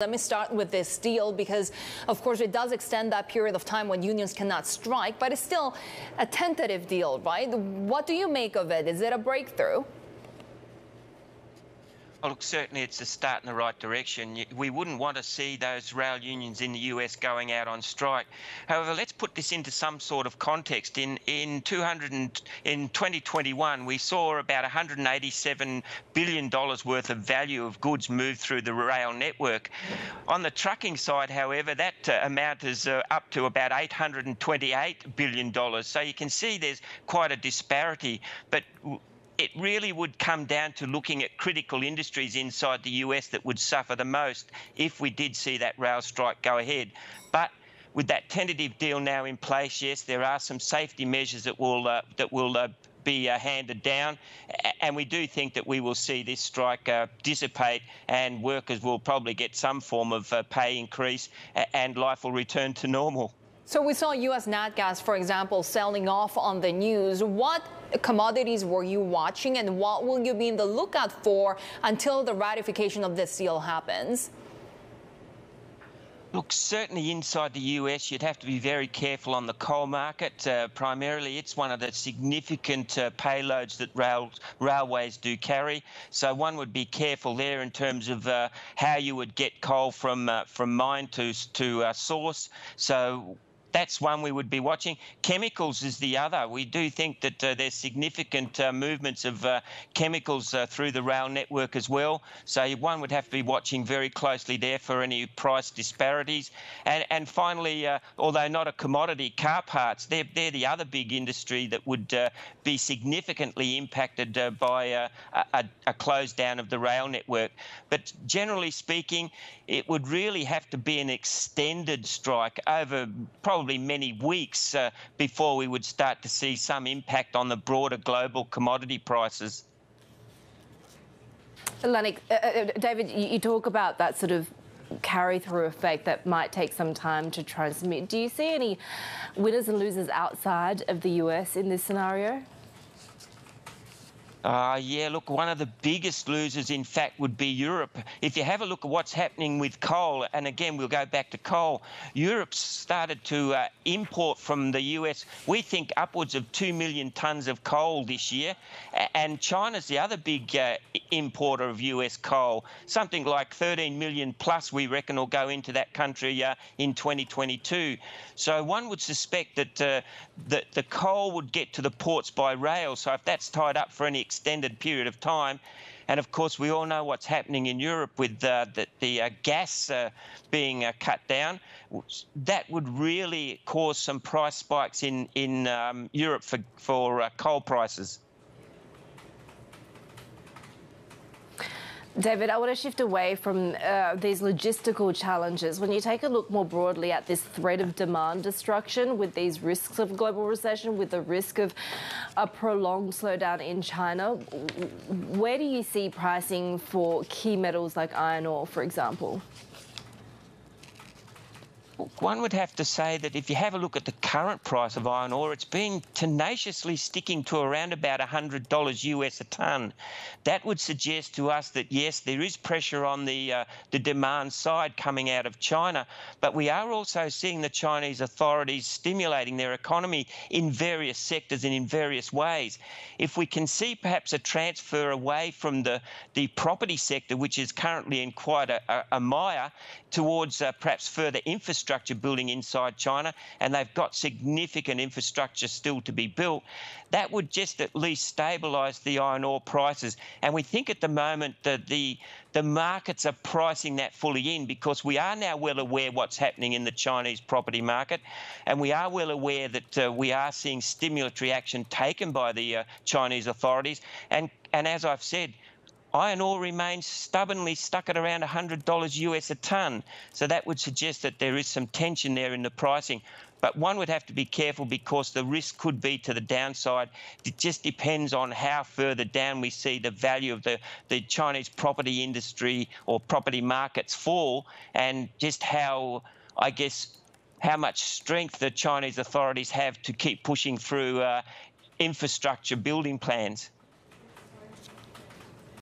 Let me start with this deal because, of course, it does extend that period of time when unions cannot strike, but it's still a tentative deal, right? What do you make of it? Is it a breakthrough? Well, look, certainly it's a start in the right direction. We wouldn't want to see those rail unions in the US going out on strike. However, let's put this into some sort of context. In in 200 and, in 2021, we saw about 187 billion dollars worth of value of goods move through the rail network. On the trucking side, however, that uh, amount is uh, up to about 828 billion dollars. So you can see there's quite a disparity. But it really would come down to looking at critical industries inside the US that would suffer the most if we did see that rail strike go ahead. But with that tentative deal now in place, yes, there are some safety measures that will uh, that will uh, be uh, handed down, and we do think that we will see this strike uh, dissipate, and workers will probably get some form of uh, pay increase, and life will return to normal. So we saw U.S. nat gas, for example, selling off on the news. What commodities were you watching and what will you be in the lookout for until the ratification of this deal happens? Look, certainly inside the US, you'd have to be very careful on the coal market. Uh, primarily, it's one of the significant uh, payloads that rail, railways do carry. So one would be careful there in terms of uh, how you would get coal from uh, from mine to to uh, source. So that's one we would be watching. Chemicals is the other. We do think that uh, there's significant uh, movements of uh, chemicals uh, through the rail network as well. So one would have to be watching very closely there for any price disparities. And, and finally, uh, although not a commodity, car parts, they're, they're the other big industry that would uh, be significantly impacted by a, a, a close down of the rail network. But generally speaking, it would really have to be an extended strike over probably probably many weeks uh, before we would start to see some impact on the broader global commodity prices. Lennox, uh, uh, David, you, talk about that sort of carry through effect that might take some time to transmit. Do you see any winners and losers outside of the US in this scenario? Uh, yeah, look, one of the biggest losers, in fact, would be Europe. If you have a look at what's happening with coal, and again, we'll go back to coal, Europe started to uh, import from the US, we think upwards of 2 million tonnes of coal this year. And China's the other big uh, importer of US coal. Something like 13 million plus, we reckon, will go into that country uh, in 2022. So one would suspect that, uh, that the coal would get to the ports by rail. So if that's tied up for any extended period of time. And of course, we all know what's happening in Europe with uh, the, the uh, gas uh, being uh, cut down. That would really cause some price spikes in, in um, Europe for, for uh, coal prices. David, I want to shift away from uh, these logistical challenges. When you take a look more broadly at this threat of demand destruction with these risks of global recession, with the risk of a prolonged slowdown in China, where do you see pricing for key metals like iron ore, for example? One would have to say that if you have a look at the current price of iron ore, it's been tenaciously sticking to around about $100 US a tonne. That would suggest to us that yes, there is pressure on the uh, the demand side coming out of China, but we are also seeing the Chinese authorities stimulating their economy in various sectors and in various ways. If we can see perhaps a transfer away from the the property sector, which is currently in quite a, a, a mire, towards uh, perhaps further infrastructure infrastructure building inside China, and they've got significant infrastructure still to be built, that would just at least stabilise the iron ore prices. And we think at the moment that the the markets are pricing that fully in because we are now well aware what's happening in the Chinese property market, and we are well aware that uh, we are seeing stimulatory action taken by the uh, Chinese authorities. And and as I've said, iron ore remains stubbornly stuck at around $100 US a tonne. So that would suggest that there is some tension there in the pricing. But one would have to be careful because the risk could be to the downside. It just depends on how further down we see the value of the, the Chinese property industry or property markets fall and just how, I guess, how much strength the Chinese authorities have to keep pushing through uh, infrastructure building plans.